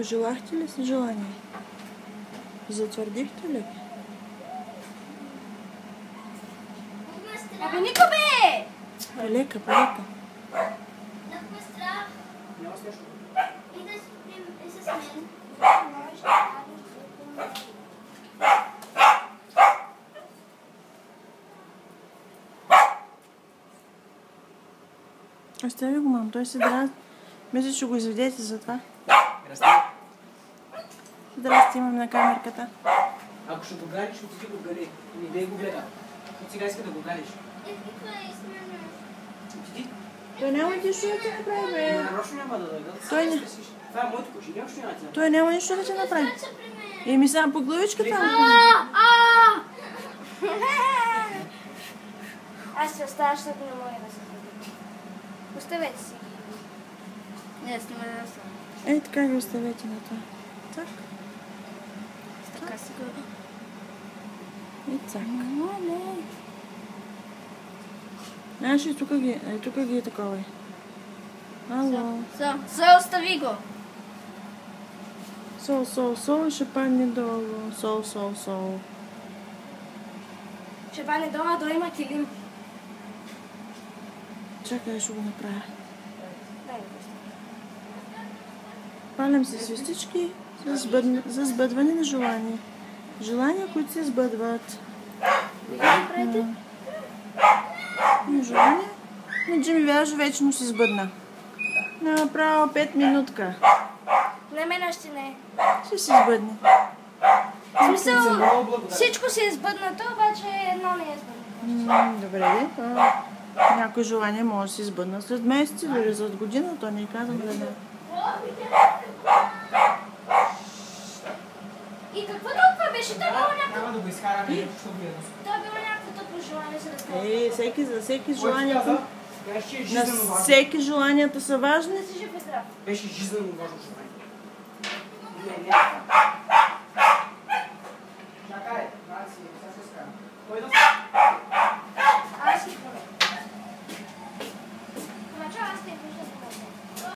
Пожелахте ли си желание? Затвърдихте ли? Абе, Нико бе! Полека, полека. Нах ме страх. Няма смешно. И да спим и с мен. Остави го, мам. Той се дразни. Мисля, че го изведете за това. Расти. Здрасти, имам на камерката. Ако ще го ганиш, отиди го гани. Не дай го гледа. Ти сега иска да го това е. Отиди. Той няма нищо да ти направи, бе. Нарочно няма да даде. Да Той не-. Това е моето куче. Нямаш няма ти. Той няма нищо да ти направи. Еми само по главичката. Аз се оставя, защото не мога да се хвърля. Оставете си. Не, снима да съм. Ей, така ги оставете на това. Цак. Така си го. И цак. Мале. Знаеш ли, тук ги, е, тук ги е такова. Ало. Со, со, остави го. Сол, сол, сол ще падне долу. Сол, сол, сол. Ще пане дома, да има килим. Чакай, ще го направя. Палям се свистички за, сбъдна, за сбъдване на желания. Желания, които се сбъдват. Вие го правите? И желания? На Джими Вяжо вечно си сбъдна. Направо 5 минутка. Не, мен още не. Ще си сбъдне. В смисъл, всичко си е сбъднато, обаче едно не е сбъднато. Добре, Някои желания може да се сбъднат след месеци, дори след година, то не казвам да не. Това било някакво... Няма да го изкараме, защото го ядосва. Това било някакво тъпо желание за да Е, всеки, за е На всеки желанията са важни. Беше жизненно важно желание. Не, не.